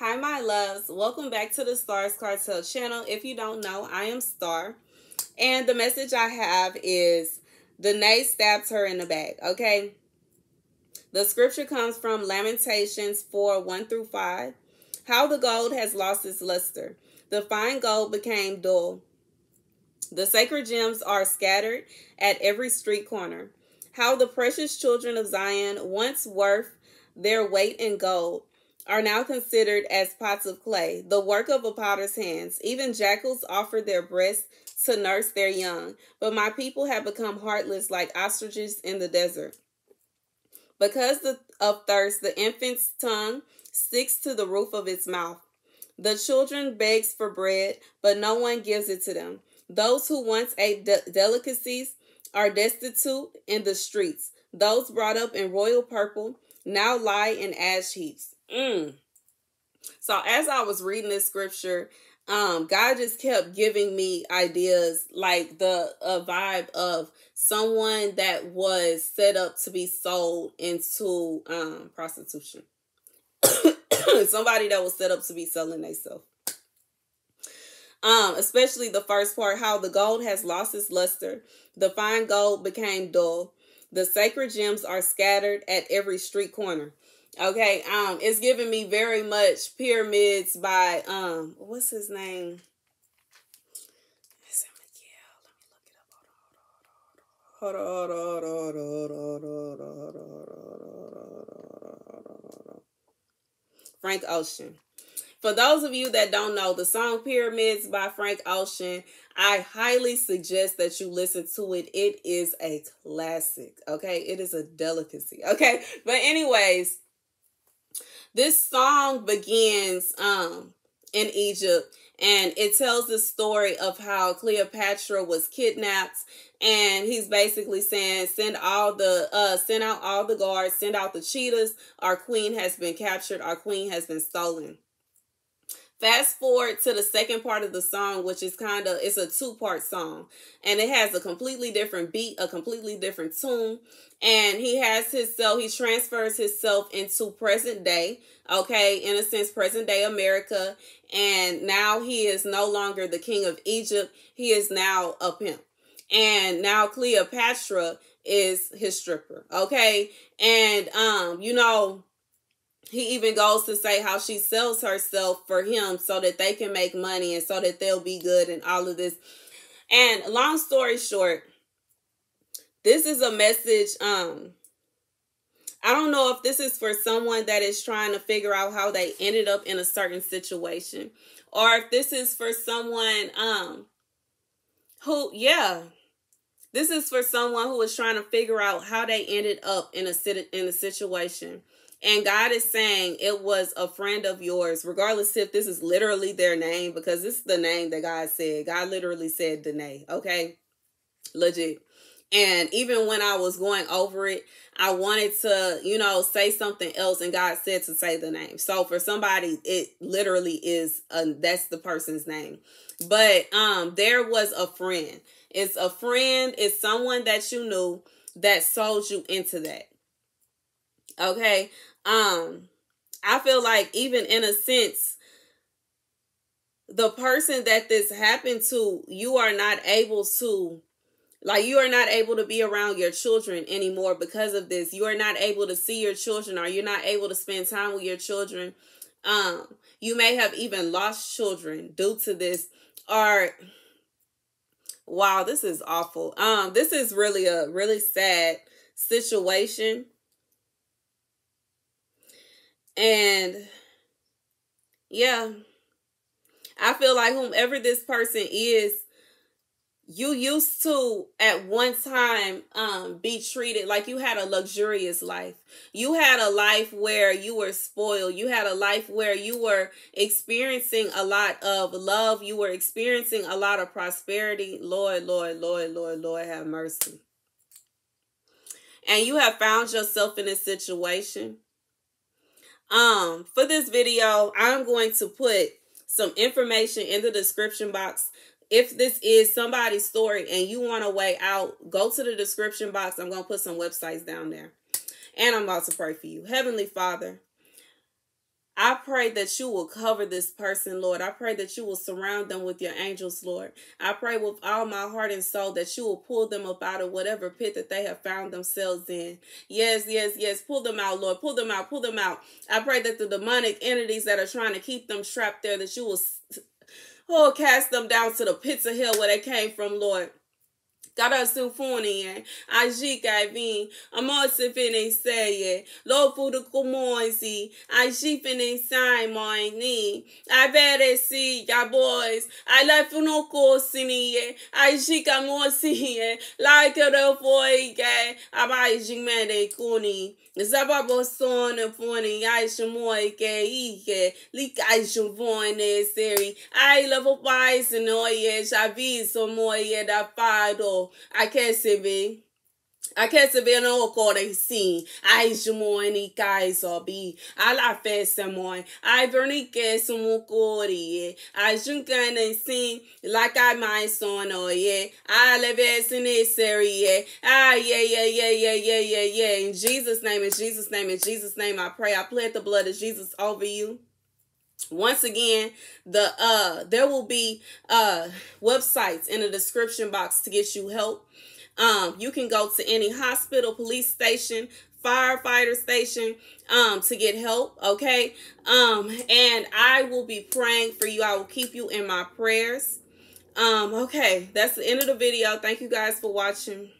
Hi, my loves. Welcome back to the Stars Cartel channel. If you don't know, I am Star. And the message I have is Danae stabbed her in the back, okay? The scripture comes from Lamentations 4 1 through 5. How the gold has lost its luster. The fine gold became dull. The sacred gems are scattered at every street corner. How the precious children of Zion, once worth their weight in gold, are now considered as pots of clay, the work of a potter's hands. Even jackals offer their breasts to nurse their young, but my people have become heartless like ostriches in the desert. Because of thirst, the infant's tongue sticks to the roof of its mouth. The children begs for bread, but no one gives it to them. Those who once ate de- delicacies are destitute in the streets. Those brought up in royal purple now lie in ash heaps. Mm. So as I was reading this scripture, um, God just kept giving me ideas like the a vibe of someone that was set up to be sold into um prostitution. Somebody that was set up to be selling themselves. Um, especially the first part, how the gold has lost its luster, the fine gold became dull, the sacred gems are scattered at every street corner. Okay, um, it's giving me very much pyramids by um, what's his name? Hold on, hold on, hold on, hold on, hold on, hold on, Frank Ocean. For those of you that don't know, the song Pyramids by Frank Ocean, I highly suggest that you listen to it. It is a classic, okay? It is a delicacy, okay? But anyways, this song begins um in Egypt and it tells the story of how Cleopatra was kidnapped and he's basically saying send all the uh send out all the guards, send out the cheetahs. Our queen has been captured, our queen has been stolen. Fast forward to the second part of the song, which is kind of it's a two part song, and it has a completely different beat, a completely different tune, and he has himself. He transfers himself into present day, okay, in a sense, present day America, and now he is no longer the king of Egypt. He is now a pimp, and now Cleopatra is his stripper, okay, and um, you know he even goes to say how she sells herself for him so that they can make money and so that they'll be good and all of this. And long story short, this is a message um I don't know if this is for someone that is trying to figure out how they ended up in a certain situation or if this is for someone um who yeah this is for someone who is trying to figure out how they ended up in a in a situation and God is saying it was a friend of yours, regardless if this is literally their name, because this is the name that God said. God literally said Danae, okay? Legit. And even when I was going over it, I wanted to, you know, say something else, and God said to say the name. So for somebody, it literally is a, that's the person's name. But um, there was a friend. It's a friend. It's someone that you knew that sold you into that. Okay. Um, I feel like even in a sense, the person that this happened to, you are not able to like you are not able to be around your children anymore because of this. You are not able to see your children or you're not able to spend time with your children. Um, you may have even lost children due to this or wow, this is awful. Um, this is really a really sad situation. And yeah, I feel like whomever this person is, you used to at one time um be treated like you had a luxurious life. You had a life where you were spoiled. You had a life where you were experiencing a lot of love. You were experiencing a lot of prosperity. Lord, Lord, Lord, Lord, Lord, have mercy. And you have found yourself in a situation um, for this video, I'm going to put some information in the description box. If this is somebody's story and you want a way out, go to the description box. I'm going to put some websites down there. And I'm about to pray for you. Heavenly Father, I pray that you will cover this person, Lord. I pray that you will surround them with your angels, Lord. I pray with all my heart and soul that you will pull them up out of whatever pit that they have found themselves in. Yes, yes, yes. Pull them out, Lord. Pull them out. Pull them out. I pray that the demonic entities that are trying to keep them trapped there, that you will oh, cast them down to the pits of hell where they came from, Lord. Cara sinfonia, agica vim, amor se fene seie, lo fudo comoisi, agi fene sai moi ni, I better see ya boys, no cosini, agica mosie, like a boy gay, abai jimene kuni. Zaba bosona fone aisha moy ke ike lik aisha seri I love a wise and oye shavi so moye da fado Son oh yeah. I live as this area. Ah yeah yeah yeah yeah yeah yeah yeah. In Jesus' name, in Jesus' name, in Jesus' name, I pray. I plead the blood of Jesus over you once again the uh there will be uh websites in the description box to get you help um, you can go to any hospital, police station, firefighter station um, to get help. Okay. Um, and I will be praying for you. I will keep you in my prayers. Um, okay, that's the end of the video. Thank you guys for watching.